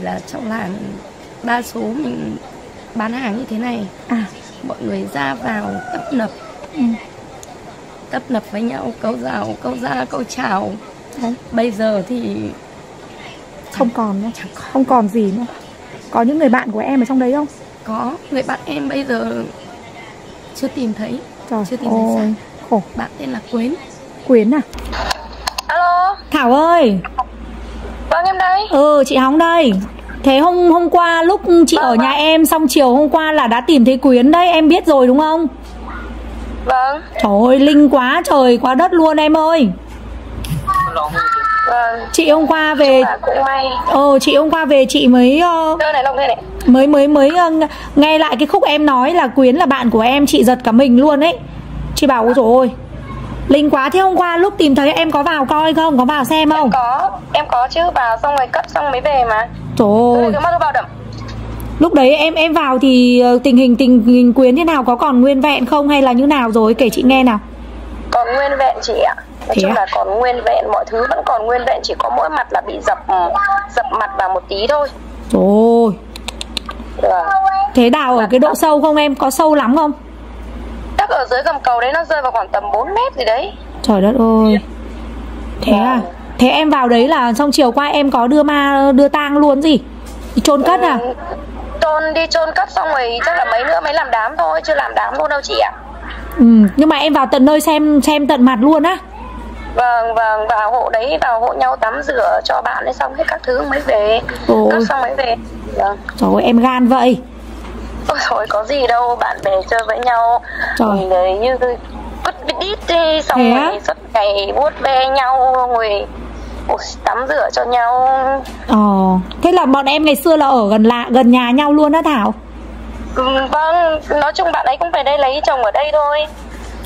là trong làng đa số mình bán hàng như thế này. À. Mọi người ra vào tấp nập. Ừ. tấp nập với nhau câu rào câu ra câu chào. Đấy. bây giờ thì không còn nữa. Chẳng có. Không còn gì nữa. Có những người bạn của em ở trong đấy không? Có người bạn em bây giờ chưa tìm thấy. Trời Chưa tìm thấy ơi sao. khổ. Bạn tên là Quyến quyến à? Alo, thảo ơi vâng em đây. ừ chị hóng đây thế hôm hôm qua lúc chị ở nhà em xong chiều hôm qua là đã tìm thấy quyến đấy em biết rồi đúng không Vâng, trời ơi linh quá trời quá đất luôn em ơi vâng. chị hôm qua về cũng may. ờ chị hôm qua về chị mới này này. mới mới mới ng- nghe lại cái khúc em nói là quyến là bạn của em chị giật cả mình luôn ấy chị bảo ôi dồi ôi linh quá thế hôm qua lúc tìm thấy em có vào coi không có vào xem không Có, em có chứ vào xong rồi cất xong mới về mà. trời ơi mắt vào đậm. lúc đấy em em vào thì ờ, tình hình tình hình quyến thế nào có còn nguyên vẹn không hay là như nào rồi kể chị nghe nào Còn nguyên vẹn chị ạ. Nói Thế chung à? là còn nguyên vẹn, mọi thứ vẫn còn nguyên vẹn, chỉ có mỗi mặt là bị dập dập mặt vào một tí thôi. ơi Vâng. thế đào ở cái độ sâu không em có sâu lắm không Chắc ở dưới gầm cầu đấy nó rơi vào khoảng tầm 4 mét gì đấy. trời đất ơi thế à thế em vào đấy là xong chiều qua em có đưa ma đưa tang luôn gì chôn cất à Ừ, Chôn đi chôn cất xong rồi chắc là mấy nữa mới làm đám thôi, chưa làm đám luôn đâu chị ạ. ừ nhưng mà em vào tận nơi xem xem tận mặt luôn á Vâng, vâng, vào hộ đấy, vào hộ nhau tắm rửa cho bạn ấy xong hết các thứ mới về. Ôi. Cất xong mới về. Vâng. trời ơi em gan vậy Ôi thôi có gì đâu, bạn bè chơi với nhau. Trời. Đấy như cất đít đi, xong Thế rồi suốt ngày vuốt ve nhau, rồi ôi, tắm rửa cho nhau. ờ thế là bọn em ngày xưa là ở gần lạ gần nhà nhau luôn á thảo vâng, nói chung bạn ấy cũng về đây lấy chồng ở đây thôi.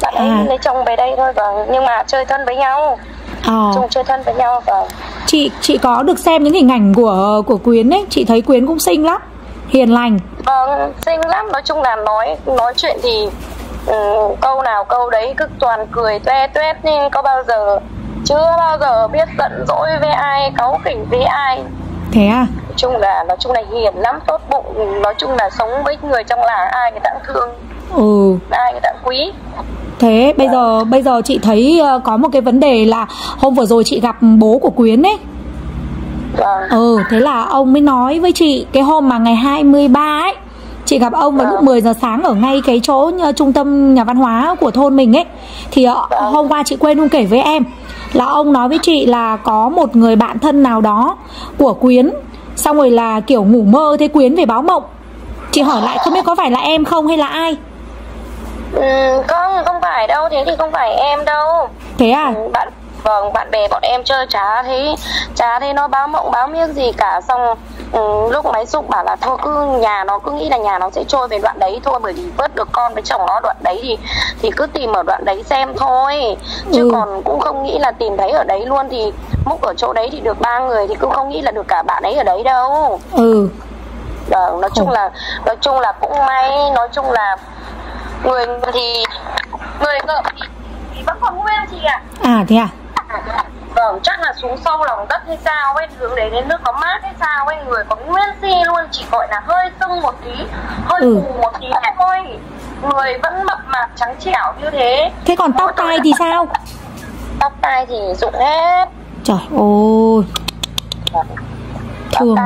Bạn ấy À. lấy chồng về đây thôi, vâng. Nhưng mà chơi thân với nhau, ờ chung chơi thân với nhau, vâng. chị chị có được xem những hình ảnh của của quyến ấy chị thấy quyến cũng xinh lắm hiền lành Vâng, xinh lắm. Nói chung là nói nói chuyện thì ừ, câu nào câu đấy cứ toàn cười toe toét nhưng có bao giờ chưa bao giờ biết giận dỗi với ai, cáu kỉnh với ai. thế à Nói chung là nói chung là hiền lắm, tốt bụng. Nói chung là sống với người trong làng ai người ta cũng thương, ừ ai người ta cũng quý. thế bây giờ bây giờ chị thấy ờ, có một cái vấn đề là hôm vừa rồi chị gặp bố của quyến ấy Vâng. ừ thế là ông mới nói với chị cái hôm mà ngày 23 ấy chị gặp ông vào lúc 10 giờ sáng ở ngay cái chỗ ờ, trung tâm nhà văn hóa của thôn mình ấy. Thì ờ, hôm qua chị quên không kể với em là ông nói với chị là có một người bạn thân nào đó của quyến xong rồi là kiểu ngủ mơ thấy quyến về báo mộng. Chị hỏi lại không biết có phải là em không hay là ai? Ừ, không, không phải đâu, thế thì không phải em đâu. thế à? Ừ, bạn vâng bạn bè bọn em chơi chả thấy chả thấy nó báo mộng báo miếc gì cả. Xong ừ, lúc máy xúc bảo là thôi cứ nhà nó cứ nghĩ là nhà nó sẽ trôi về đoạn đấy thôi bởi vì vớt được con với chồng nó đoạn đấy thì thì cứ tìm ở đoạn đấy xem thôi. Chứ Ừ. còn cũng không nghĩ là tìm thấy ở đấy luôn thì múc ở chỗ đấy thì được ba người thì cũng không nghĩ là được cả bạn ấy ở đấy đâu. Ừ. Vâng nói chung là nói chung là cũng may nói chung là người thì người ngợm thì, thì vẫn còn nguyên chị ạ. À thế à Vâng, chắc là xuống sâu lòng đất hay sao ấy, hướng đấy đến nước nó mát hay sao ấy, người có nguyên si luôn, chỉ gọi là hơi sưng một tí, hơi Ừ. phù một tí thôi. Người vẫn mập mạp trắng trẻo như thế. thế còn tóc tai thì sao Tóc tai thì rụng hết. trời ơi Tóc Thương.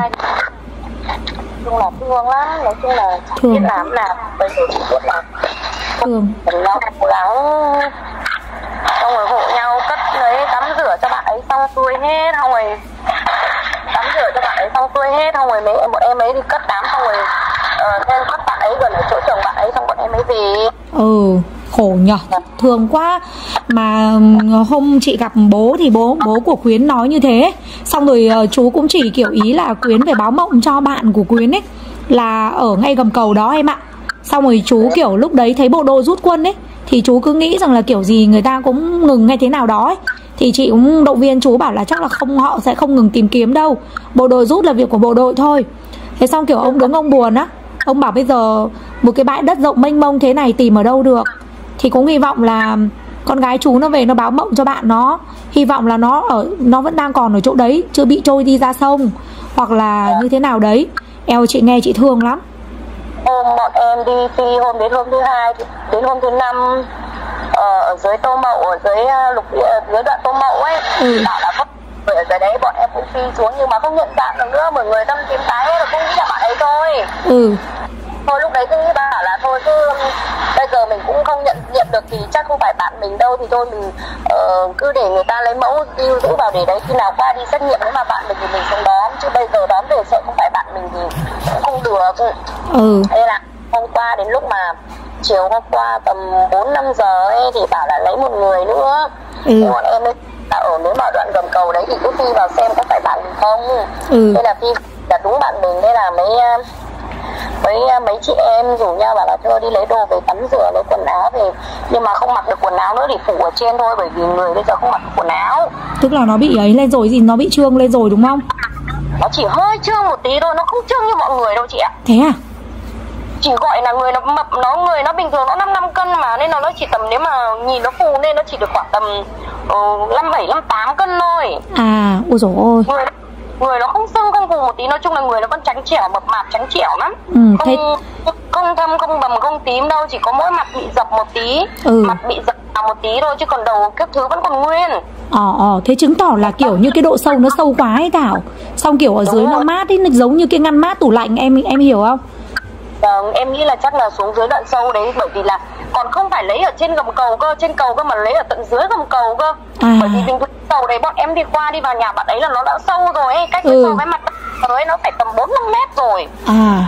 chung là thương lắm, nói chung là Thương. biết làm nào. Bây giờ biết là thương cùng nhau cố gắng xong rồi hộ nhau cất lấy tắm rửa cho hết xong rồi tắm rửa cho bạn ấy xong xuôi hết xong rồi mấy bọn em ấy thì cất đám xong rồi ờ, thêm cất bạn ấy gần ở chỗ chồng bạn ấy xong bọn em ấy về. Ừ khổ nhở thương quá. Mà ừm, hôm chị gặp bố thì bố bố của quyến nói như thế. Xong rồi ờ, chú cũng chỉ kiểu ý là quyến về báo mộng cho bạn của quyến ấy là ở ngay gầm cầu đó em ạ. Xong rồi chú kiểu lúc đấy thấy bộ đội rút quân ấy thì chú cứ nghĩ rằng là kiểu gì người ta cũng ngừng hay thế nào đó ấy thì chị cũng động viên chú bảo là chắc là không, họ sẽ không ngừng tìm kiếm đâu. Bộ đội rút là việc của bộ đội thôi. Thế xong kiểu ông đứng ông buồn á. Ông bảo bây giờ một cái bãi đất rộng mênh mông thế này tìm ở đâu được? Thì cũng hy vọng là con gái chú nó về nó báo mộng cho bạn nó. Hy vọng là nó ở, nó vẫn đang còn ở chỗ đấy, chưa bị trôi đi ra sông, hoặc là như thế nào đấy. Eo, chị nghe chị thương lắm. Hôm bọn em đi thi hôm đến hôm thứ hai, đến hôm thứ năm ở dưới tô mậu ở dưới uh, lục địa dưới đoạn tô mậu ấy Ừ. bảo là người ở dưới đấy bọn em cũng phi xuống nhưng mà không nhận dạng được nữa mọi người tâm tím tái là cũng nghĩ là bạn ấy thôi. Ừ. Thôi lúc đấy cứ nghĩ bảo là thôi cứ bây giờ mình cũng không nhận nhận được thì chắc không phải bạn mình đâu thì thôi mình ờ, cứ để người ta lấy mẫu lưu giữ vào để đấy khi nào qua đi xét nghiệm nếu mà bạn mình thì mình không đón chứ bây giờ đón về sợ không phải bạn mình thì cũng không được. Ừ. Thế là hôm qua đến lúc mà chiều hôm qua tầm 4 5 giờ ấy thì bảo là lấy một người nữa. Ừ. Thế bọn em ấy là ở nếu mà đoạn gầm cầu đấy thì cứ phi vào xem có phải bạn mình không. Ừ. Thế là phi là đúng bạn mình thế là mấy ờ, mấy ờ, mấy chị em rủ nhau bảo là thôi đi lấy đồ về tắm rửa lấy quần áo về nhưng mà không mặc được quần áo nữa thì phủ ở trên thôi bởi vì người bây giờ không mặc được quần áo tức là nó bị ấy lên rồi gì nó bị trương lên rồi đúng không nó chỉ hơi trương một tí thôi nó không trương như mọi người đâu chị ạ thế à chỉ gọi là người nó mập nó người nó bình thường nó năm năm cân mà nên là nó chỉ tầm nếu mà nhìn nó phù nên nó chỉ được khoảng tầm năm bảy năm tám cân thôi. À ôi dồi ôi. Người người nó không sưng không phù một tí nói chung là người nó vẫn trắng trẻo mập mạp trắng trẻo lắm. Ừ, không thế- không thâm không bầm không tím đâu chỉ có mỗi mặt bị dập một tí. Ừ. mặt bị dập một tí thôi chứ còn đầu các thứ vẫn còn nguyên. Ờ ờ thế chứng tỏ là kiểu như cái độ sâu nó sâu quá ấy thảo. Xong kiểu ở Đúng dưới nó rồi. mát ấy nó giống như cái ngăn mát tủ lạnh em em hiểu không Vâng, em nghĩ là chắc là xuống dưới đoạn sâu đấy bởi vì là còn không phải lấy ở trên gầm cầu cơ, trên cầu cơ mà lấy ở tận dưới gầm cầu cơ. À. Bởi vì bình thường cầu đấy bọn em đi qua đi vào nhà bạn ấy là nó đã sâu rồi ấy, cách Ừ. so với mặt tới nó phải tầm 4 5 mét rồi. à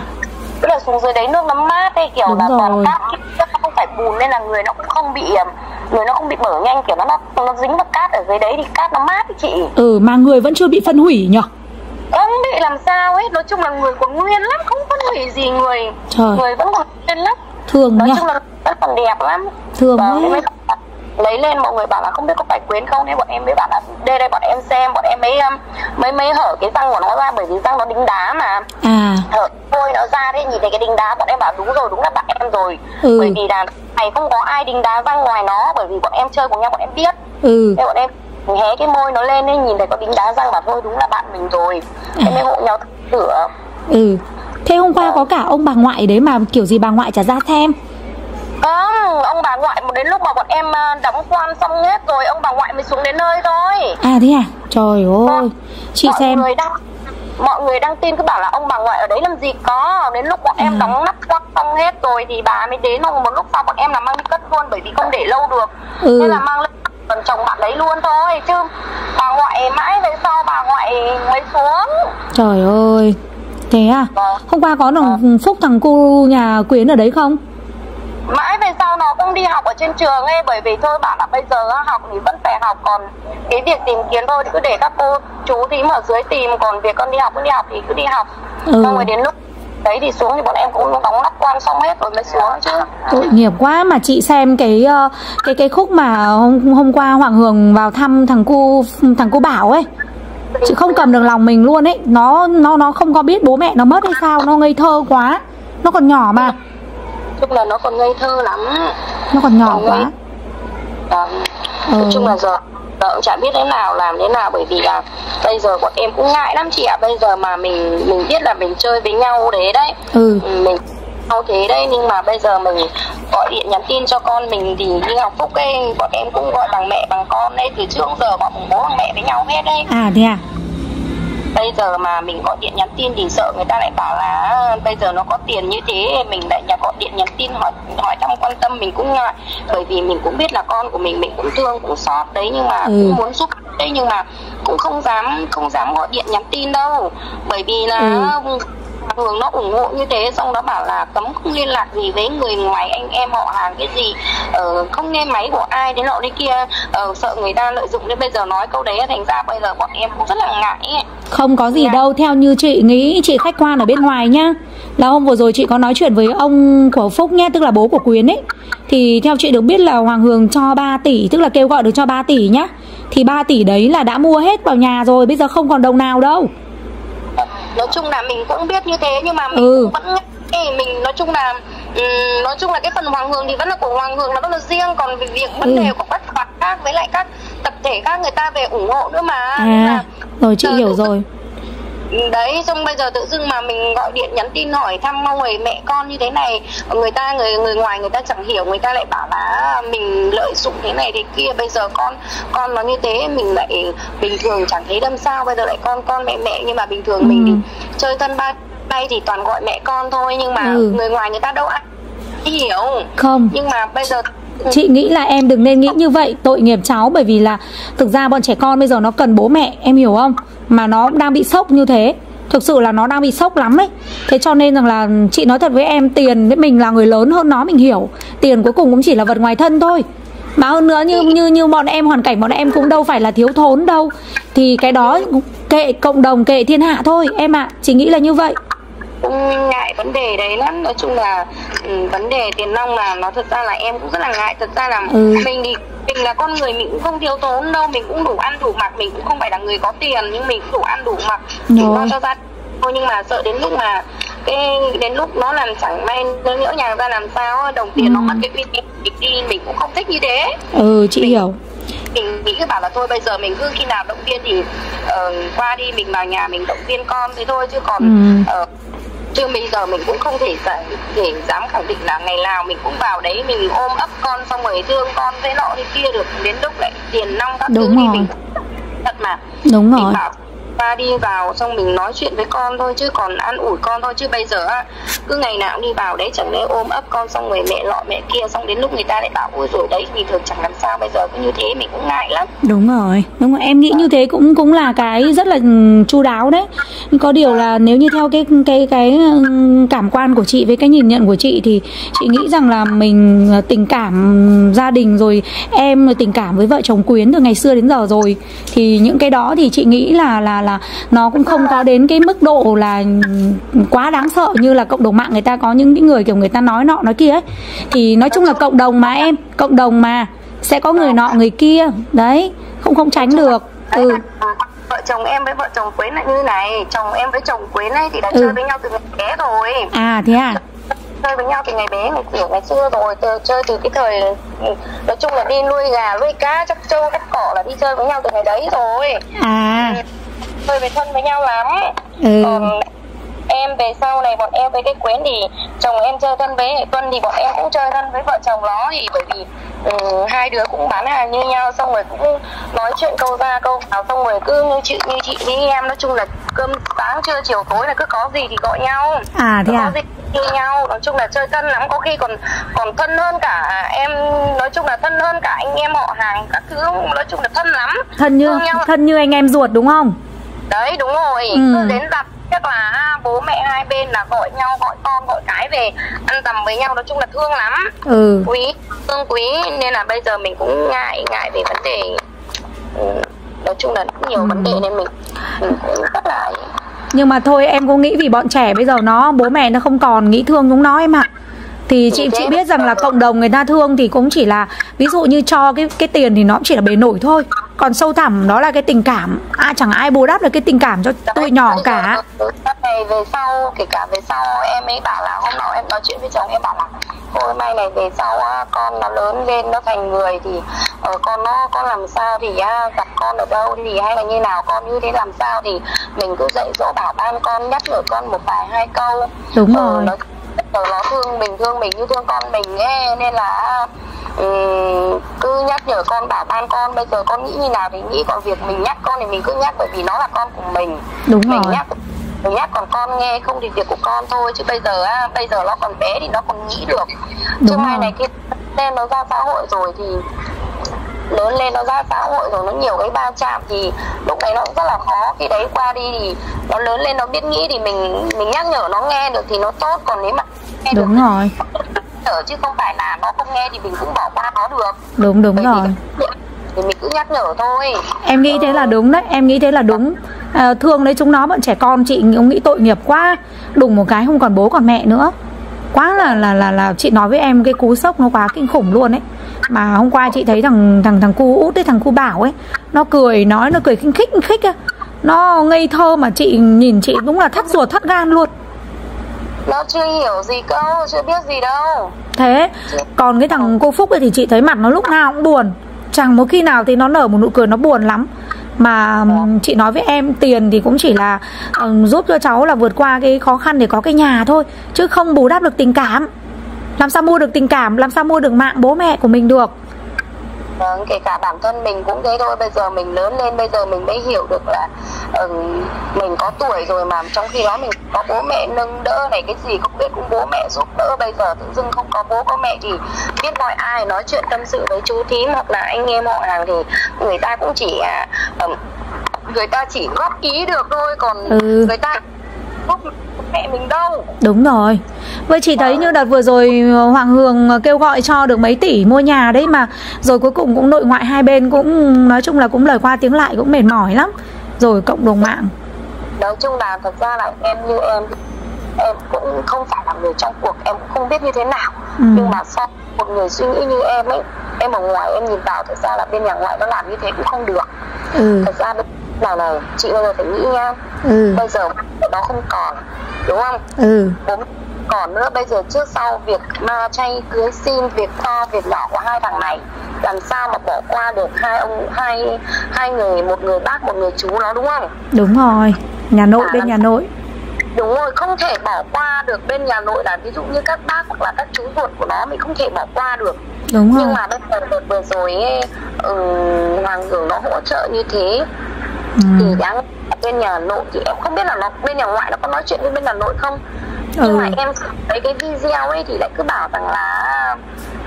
Tức là xuống dưới đấy nước nó mát ấy kiểu Đúng là toàn rồi. cát không phải bùn nên là người nó cũng không bị ẩm, người nó không bị bở nhanh kiểu nó nó, nó dính vào cát ở dưới đấy thì cát nó mát ấy chị. ừ mà người vẫn chưa bị phân hủy nhở Không bị làm sao ấy, nói chung là người còn nguyên lắm, không phân hủy gì người. Trời. Người vẫn còn nguyên lắm. thương nói nhở chung là vẫn còn đẹp lắm. Thương Vâng, thế mới lấy lên mọi người bảo là không biết có phải quyến không. Nên bọn em mới bảo là đây đây bọn em xem bọn em mới um, mới mới hở cái răng của nó ra bởi vì răng nó đính đá mà. À. Hở môi nó ra thế nhìn thấy cái đính đá bọn em bảo đúng rồi đúng là bạn em rồi. Ừ. bởi vì là này không có ai đính đá răng ngoài nó bởi vì bọn em chơi cùng nhau bọn em biết. Ừ. Nên bọn em hé cái môi nó lên nên nhìn thấy có đính đá răng mà thôi đúng là bạn mình rồi. Em mới hộ nhau rửa ừ. Thế hôm qua có cả ông bà ngoại đấy mà kiểu gì bà ngoại trả ra xem? Không ông bà ngoại một đến lúc mà bọn em à, đóng quan xong hết rồi ông bà ngoại mới xuống đến nơi thôi. À thế à? Trời ơi. Chị mọi xem. người đăng mọi người đăng tin cứ bảo là ông bà ngoại ở đấy làm gì có. Đến lúc bọn em Ừ. đóng nắp quan xong hết rồi thì bà mới đến một lúc sau bọn em là mang đi cất luôn bởi vì không để lâu được. Ừ. nên là mang lên còn chồng bạn đấy luôn thôi chứ bà ngoại mãi về sau bà ngoại mới xuống. Trời ơi thế à? Vâng. hôm qua có thằng phúc thằng cô nhà quyến ở đấy không? Mãi về sau nó cũng đi học ở trên trường ấy bởi vì thôi bảo là bây giờ học thì vẫn phải học còn cái việc tìm kiếm thôi thì cứ để các cô chú thím ở dưới tìm còn việc con đi học cứ đi học thì cứ đi học. Ừ. xong rồi đến lúc đấy thì xuống thì bọn em cũng đóng nắp quan xong hết rồi mới xuống chứ. Tội nghiệp quá mà chị xem cái ờ, cái cái khúc mà hôm hôm qua Hoàng Hường vào thăm thằng cô thằng cô Bảo ấy. Chị không cầm được lòng mình luôn ấy. Nó nó nó không có biết bố mẹ nó mất hay sao nó ngây thơ quá. Nó còn nhỏ mà. Chung là nó còn ngây thơ lắm. Nó còn nhỏ Còn ngây- quá. À, Ừ. nói chung là giờ giờ cũng chả biết thế nào làm thế nào bởi vì là bây giờ bọn em cũng ngại lắm chị ạ. Bây giờ mà mình mình biết là mình chơi với nhau đấy đấy. Ừ. Mình nhau thế đấy nhưng mà bây giờ mình gọi điện nhắn tin cho con mình thì như Ngọc Phúc ấy bọn em cũng gọi bằng mẹ bằng con đấy. Từ trước giờ bọn bố bằng mẹ với nhau hết đấy. À thế à bây giờ mà mình gọi điện nhắn tin thì sợ người ta lại bảo là "À, bây giờ nó có tiền như thế mình lại nhà gọi điện nhắn tin hỏi hỏi thăm quan tâm mình cũng ngại bởi vì mình cũng biết là con của mình mình cũng thương cũng xót đấy nhưng mà Ừ. cũng muốn giúp đấy nhưng mà cũng không dám không dám gọi điện nhắn tin đâu bởi vì là Ừ. Hường nó ủng hộ như thế xong nó bảo là cấm không liên lạc gì với người ngoài anh em họ hàng cái gì ờ, không nghe máy của ai đến nọ đến kia ờ, sợ người ta lợi dụng. Nên bây giờ nói câu đấy thành ra bây giờ bọn em cũng rất là ngại ấy. không có gì Dạ. đâu theo như chị nghĩ chị khách quan ở bên ngoài nhá. Là hôm vừa rồi chị có nói chuyện với ông của Phúc nhé tức là bố của Quyến ấy. Thì theo chị được biết là Hoàng Hường cho 3 tỷ tức là kêu gọi được cho 3 tỷ nhá. Thì 3 tỷ đấy là đã mua hết vào nhà rồi bây giờ không còn đồng nào đâu nói chung là mình cũng biết như thế nhưng mà mình Ừ. vẫn ngại. mình nói chung là ừm, nói chung là cái phần hoàng hường thì vẫn là của hoàng hường là vẫn là riêng còn về việc vấn Ừ. đề của bất khác với lại các tập thể khác người ta về ủng hộ nữa mà à rồi chị hiểu rồi đấy xong bây giờ tự dưng mà mình gọi điện nhắn tin hỏi thăm mong người mẹ con như thế này người ta người người ngoài người ta chẳng hiểu người ta lại bảo là mình lợi dụng thế này thế kia bây giờ con con nó như thế mình lại bình thường chẳng thấy đâm sao bây giờ lại con con mẹ mẹ nhưng mà bình thường Ừ. mình thì chơi thân ba tay thì toàn gọi mẹ con thôi nhưng mà Ừ. người ngoài người ta đâu ai hiểu không nhưng mà bây giờ chị nghĩ là em đừng nên nghĩ như vậy tội nghiệp cháu bởi vì là thực ra bọn trẻ con bây giờ nó cần bố mẹ em hiểu không mà nó đang bị sốc như thế. Thực sự là nó đang bị sốc lắm ấy. Thế cho nên rằng là chị nói thật với em, tiền với mình là người lớn hơn nó, mình hiểu. Tiền cuối cùng cũng chỉ là vật ngoài thân thôi. Mà hơn nữa như như như bọn em, hoàn cảnh bọn em cũng đâu phải là thiếu thốn đâu. Thì cái đó kệ cộng đồng, kệ thiên hạ thôi, em ạ. Chị nghĩ là như vậy cũng ngại vấn đề đấy lắm. Nói chung là ừ, vấn đề tiền nong là nó thật ra là em cũng rất là ngại. Thật ra là Ừ. mình thì mình là con người mình cũng không thiếu thốn đâu. Mình cũng đủ ăn đủ mặc. Mình cũng không phải là người có tiền nhưng mình cũng đủ ăn đủ mặc. Mình Rồi. lo cho gia thôi. Nhưng mà sợ đến lúc mà cái đến lúc nó làm chẳng may nó nhỡ nhà ra làm sao đồng tiền nó Ừ. mất cái uy tín mình đi mình cũng không thích như thế. Ừ chị hiểu. mình nghĩ cứ bảo là thôi bây giờ mình cứ khi nào động viên thì ờ, qua đi mình vào nhà mình động viên con thế thôi. Chứ còn Ừ. ờ, chứ bây giờ mình cũng không thể để dám khẳng định là ngày nào mình cũng vào đấy mình ôm ấp con xong rồi thương con thế nọ thế kia được. Đến lúc lại tiền nong các thứ Đúng thì rồi. mình thật mà. Đúng mình rồi. bảo ba đi vào xong mình nói chuyện với con thôi chứ còn ăn ủi con thôi chứ bây giờ á cứ ngày nào cũng đi vào đấy chẳng lẽ ôm ấp con xong rồi mẹ lọ mẹ kia xong đến lúc người ta lại bảo ôi rồi đấy bình thường chẳng làm sao bây giờ cứ như thế mình cũng ngại lắm Đúng rồi, đúng rồi. Em nghĩ như thế cũng cũng là cái rất là ừ, chu đáo đấy. Có điều là nếu như theo cái cái cái ừ, cảm quan của chị với cái nhìn nhận của chị thì chị nghĩ rằng là mình ờ, tình cảm gia đình rồi em rồi tình cảm với vợ chồng Quyến từ ngày xưa đến giờ rồi thì những cái đó thì chị nghĩ là là là nó cũng không có đến cái mức độ là quá đáng sợ như là cộng đồng mạng người ta có những cái người kiểu người ta nói nọ nói kia ấy. Thì nói chung là cộng đồng mà em, cộng đồng mà sẽ có người nọ người kia đấy không không tránh được. ừ. À, vợ chồng em với vợ chồng Quến lại như này chồng em với chồng Quến ấy thì đã Ừ. chơi với nhau từ ngày bé rồi. À thế à? Chơi với nhau từ ngày bé ngày kiểu ngày xưa rồi từ, chơi từ cái thời nói chung là đi nuôi gà nuôi cá chắc trâu cắt cỏ là đi chơi với nhau từ ngày đấy rồi. À chơi với thân với nhau lắm. Ừ. Còn em về sau này bọn em với cái quyến thì chồng em chơi thân với tuân thì bọn em cũng chơi thân với vợ chồng nó thì bởi vì ừ, hai đứa cũng bán hàng như nhau xong rồi cũng nói chuyện câu ra câu vào xong rồi cứ như chị như chị với em nói chung là cơm sáng trưa chiều tối là cứ có gì thì gọi nhau. À thế có à? gì như nhau. Nói chung là chơi thân lắm. Có khi còn còn thân hơn cả em nói chung là thân hơn cả anh em họ hàng các thứ. Nói chung là thân lắm. Thân như thân như anh em ruột đúng không đấy đúng rồi. Ừ. cứ đến gặp chắc là ha, bố mẹ hai bên là gọi nhau gọi con gọi cái về ăn tầm với nhau nói chung là thương lắm. Ừ. Quý thương quý nên là bây giờ mình cũng ngại ngại về vấn đề ừ, nói chung là nhiều Ừ. vấn đề nên mình mình cũng rất là nhưng mà thôi em cũng nghĩ vì bọn trẻ bây giờ nó bố mẹ nó không còn nghĩ thương chúng nó em ạ. Thì chị chị biết rằng là cộng đồng người ta thương thì cũng chỉ là ví dụ như cho cái cái tiền thì nó cũng chỉ là bề nổi thôi còn sâu thẳm đó là cái tình cảm. Ai chẳng ai bù đắp được cái tình cảm cho tụi nhỏ cả. này về sau kể cả về sau em ấy bảo là hôm nào em nói chuyện với chồng em bảo là thôi mai này về sau con nó lớn lên nó thành người thì ờ, con nó con làm sao thì gặp con ở đâu thì hay là như nào con như thế làm sao thì mình cứ dạy dỗ bảo ban con nhắc nhở con một vài hai câu. Đúng Ờ, rồi. nó, ờ, nó thương mình thương mình như thương con mình ấy nên là ừm, cứ nhắc nhở con bảo ban con bây giờ con nghĩ như nào thì nghĩ còn việc mình nhắc con thì mình cứ nhắc bởi vì nó là con của mình. Đúng mình rồi. nhắc mình nhắc còn con nghe không thì việc của con thôi chứ bây giờ á bây giờ nó còn bé thì nó còn nghĩ được. Chứ mai này kia lên nó ra xã hội rồi thì lớn lên nó ra xã hội rồi nó nhiều cái va chạm thì lúc đấy nó cũng rất là khó. Khi đấy qua đi thì nó lớn lên nó biết nghĩ thì mình mình nhắc nhở nó nghe được thì nó tốt còn nếu mà nghe đúng được rồi nhở chứ không phải là nó không nghe thì mình cũng bỏ qua nó được. Đúng đúng Bởi rồi. thì mình cứ nhắc nhở thôi. Em nghĩ thế là đúng đấy em nghĩ thế là đúng. À, thương đấy chúng nó bọn trẻ con chị cũng nghĩ tội nghiệp quá. Đùng một cái không còn bố còn mẹ nữa. Quá là là là là chị nói với em cái cú sốc nó quá kinh khủng luôn ấy. Mà hôm qua chị thấy thằng thằng thằng cu út ấy thằng cu bảo ấy nó cười nói nó cười khinh khích khinh khích nó ngây thơ mà chị nhìn chị đúng là thắt ruột thắt gan luôn nó chưa hiểu gì câu chưa biết gì đâu. Thế còn cái thằng cô phúc ấy thì chị thấy mặt nó lúc nào cũng buồn. Chẳng một khi nào thì nó nở một nụ cười nó buồn lắm. Mà ừ, chị nói với em tiền thì cũng chỉ là ừm, giúp cho cháu là vượt qua cái khó khăn để có cái nhà thôi chứ không bù đắp được tình cảm. Làm sao mua được tình cảm làm sao mua được mạng bố mẹ của mình được? Vâng, kể cả bản thân mình cũng thế thôi. Bây giờ mình lớn lên Bây giờ mình mới hiểu được là ừ, Mình có tuổi rồi mà Trong khi đó mình có bố mẹ nâng đỡ này Cái gì cũng biết cũng bố mẹ giúp đỡ. Bây giờ tự dưng không có bố có mẹ Thì biết gọi ai nói chuyện tâm sự với chú thím Hoặc là anh em họ hàng Thì người ta cũng chỉ ừm, Người ta chỉ góp ý được thôi. Còn Ừ. người ta mẹ mình đâu? Đúng rồi. Vậy chị thấy như đợt vừa rồi Hoàng Hường kêu gọi cho được mấy tỷ mua nhà đấy mà. Rồi cuối cùng cũng nội ngoại hai bên cũng nói chung là cũng lời qua tiếng lại cũng mệt mỏi lắm. Rồi cộng đồng mạng. Nói chung là thật ra là em như em em cũng không phải là người trong cuộc em cũng không biết như thế nào. Ừ. nhưng mà so một người suy nghĩ như em ấy em ở ngoài em nhìn vào thật ra là bên nhà ngoại nó làm như thế cũng không được. Ừ. Thật ra này này chị bây giờ phải nghĩ nha Ừ. Bây giờ nó không còn đúng không? Ừ. Bố còn nữa. Bây giờ trước sau việc ma chay cưới xin việc to việc nhỏ của hai thằng này làm sao mà bỏ qua được hai ông hai hai người một người bác một người chú nó đúng không? Đúng rồi. Nhà nội bên nhà nội. Đúng rồi, không thể bỏ qua được bên nhà nội là ví dụ như các bác hoặc là các chú ruột của nó mình không thể bỏ qua được. Đúng rồi. Nhưng mà bây giờ đợt vừa rồi ấy, ừ, Hoàng Hưởng nó hỗ trợ như thế. Thì đáng ở bên nhà nội thì em không biết là nó bên nhà ngoại nó có nói chuyện với bên nhà nội không. Nhưng Ừ. mà em thấy cái video ấy thì lại cứ bảo rằng là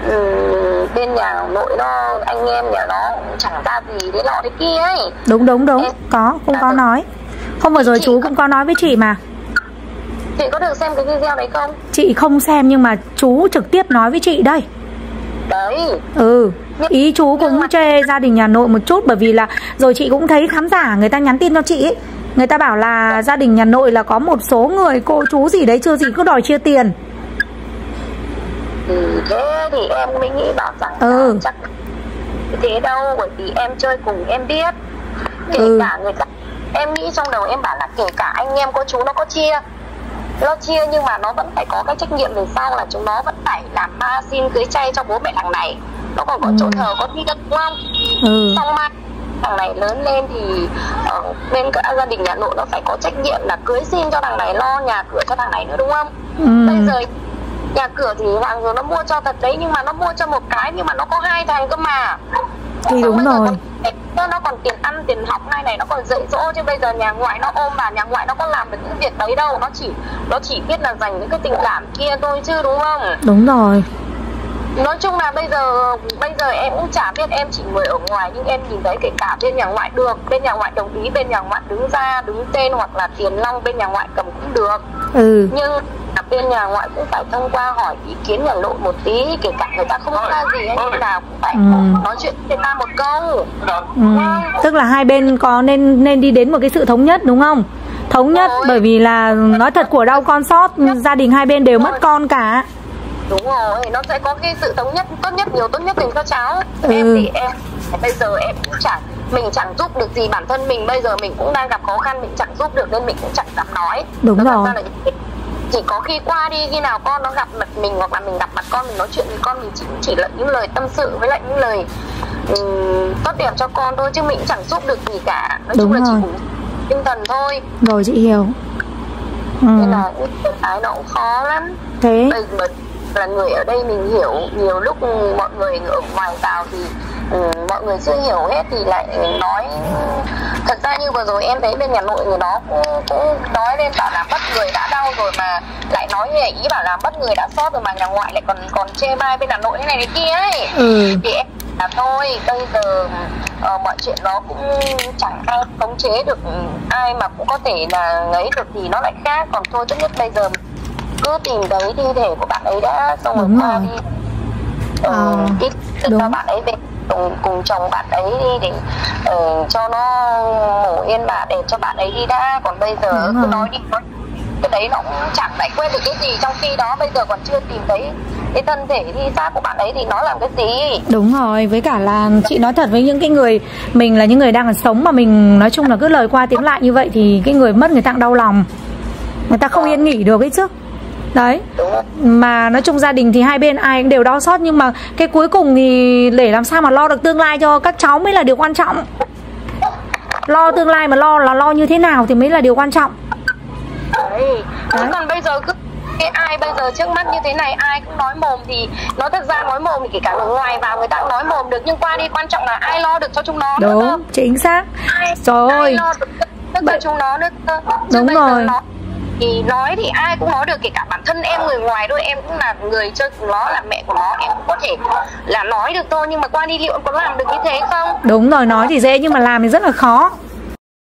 ừ, bên nhà nội nó anh em nhà nó chẳng ra gì thế nọ thế kia ấy. Đúng đúng đúng Có cũng có nói Hôm vừa rồi chú cũng có nói với chị mà Chị có được xem cái video đấy không? Chị không xem nhưng mà chú trực tiếp nói với chị đây Đấy, Ừ Ý chú cũng chê gia đình nhà nội một chút Bởi vì là Rồi chị cũng thấy khán giả người ta nhắn tin cho chị ấy. Người ta bảo là gia đình nhà nội là có một số người cô chú gì đấy chưa gì cứ đòi chia tiền. Thì thế thì em mới nghĩ bảo rằng Ừ. chắc thế đâu bởi vì em chơi cùng em biết. Kể Ừ. cả người ta em nghĩ trong đầu em bảo là kể cả anh em cô chú nó có chia nó chia nhưng mà nó vẫn phải có cái trách nhiệm về sau là chúng nó vẫn phải làm ma xin cưới chay cho bố mẹ thằng này nó còn có Ừ. chỗ thờ có thi đất đúng không? Ừ. Xong mai thằng này lớn lên thì ở bên cả gia đình nhà nội nó phải có trách nhiệm là cưới xin cho thằng này lo nhà cửa cho thằng này nữa đúng không? Ừ. bây giờ nhà cửa thì hoàng rồi nó mua cho thật đấy nhưng mà nó mua cho một cái nhưng mà nó có hai thằng cơ mà. Thì đúng Bây giờ rồi. nó- nó còn tiền ăn tiền học hai này nó còn dạy dỗ chứ bây giờ nhà ngoại nó ôm vào nhà ngoại nó có làm được những việc đấy đâu. Nó chỉ nó chỉ biết là dành những cái tình cảm kia thôi chứ đúng không? Đúng rồi nói chung là bây giờ bây giờ em cũng chả biết em chỉ người ở ngoài nhưng em nhìn thấy kể cả bên nhà ngoại được bên nhà ngoại đồng ý bên nhà ngoại đứng ra đứng tên hoặc là tiền long bên nhà ngoại cầm cũng được Ừ nhưng bên nhà ngoại cũng phải thông qua hỏi ý kiến nhà nội một tí kể cả người ta không ra gì hay như nào cũng phải Ừ. nói chuyện với ta một câu Ừ. Tức là hai bên có nên nên đi đến một cái sự thống nhất đúng không? Thống nhất Rồi. bởi vì là nói thật của đau con sót gia đình hai bên đều mất con cả. Đúng rồi nó sẽ có cái sự thống nhất tốt nhất nhiều tốt nhất dành cho cháu Ừ. em thì em bây giờ em cũng chẳng mình chẳng giúp được gì bản thân mình bây giờ mình cũng đang gặp khó khăn mình chẳng giúp được nên mình cũng chẳng dám nói Đúng thật rồi. là chỉ có khi qua đi khi nào con nó gặp mặt mình hoặc là mình gặp mặt con mình nói chuyện với con mình chỉ chỉ là những lời tâm sự với lại những lời ừm, tốt đẹp cho con thôi chứ mình cũng chẳng giúp được gì cả nói Đúng chung là chỉ rồi. cũng tinh thần thôi Rồi chị hiểu. Ừ. nên là cái nó cũng khó lắm Thế bây là người ở đây mình hiểu nhiều lúc mọi người ở ngoài vào thì ừ, mọi người chưa hiểu hết thì lại nói thật ra như vừa rồi em thấy bên nhà nội người đó cũng, cũng nói lên bảo là mất người đã đau rồi mà lại nói như ý bảo là mất người đã sót rồi mà nhà ngoại lại còn còn chê bai bên nhà nội thế này thế kia ấy Ừ. thì em là thôi bây giờ ờ, mọi chuyện nó cũng chẳng ai khống chế được ai mà cũng có thể là ấy được thì nó lại khác còn thôi tốt nhất bây giờ cứ tìm thấy thi thể của bạn ấy đã xong rồi Đúng qua rồi. đi ờ, Ờ, ít cho bạn ấy về cùng, cùng chồng bạn ấy đi để ờ, cho nó mổ yên bà để cho bạn ấy đi đã còn bây giờ Đúng cứ rồi. nói đi nói cái đấy nó cũng chẳng giải quyết được cái gì trong khi đó bây giờ còn chưa tìm thấy cái thân thể thi xác của bạn ấy thì nó làm cái gì Đúng rồi, với cả là chị nói thật với những cái người mình là những người đang còn sống mà mình nói chung là cứ lời qua tiếng lại như vậy thì cái người mất người ta đau lòng. Người ta không yên nghỉ được ấy chứ. Đấy. Mà nói chung gia đình thì hai bên ai cũng đều đau xót nhưng mà cái cuối cùng thì để làm sao mà lo được tương lai cho các cháu mới là điều quan trọng. Lo tương lai mà lo là lo như thế nào thì mới là điều quan trọng. Đấy. Còn bây giờ cứ cái ai bây giờ trước mắt như thế này ai cũng nói mồm thì nói thật ra nói mồm thì kể cả ở ngoài vào người ta cũng nói mồm được nhưng qua đi quan trọng là ai lo được cho chúng nó nữa đúng chính xác. Ai, Trời ai ơi. lo được cho chúng nó nữa. Chứ Đúng rồi. nói thì nói thì ai cũng nói được, kể cả bản thân em, người ngoài thôi, em cũng là người chơi cùng nó, là mẹ của nó, em cũng có thể là nói được thôi, nhưng mà qua đi liệu em có làm được như thế không? Đúng rồi, nói thì dễ, nhưng mà làm thì rất là khó.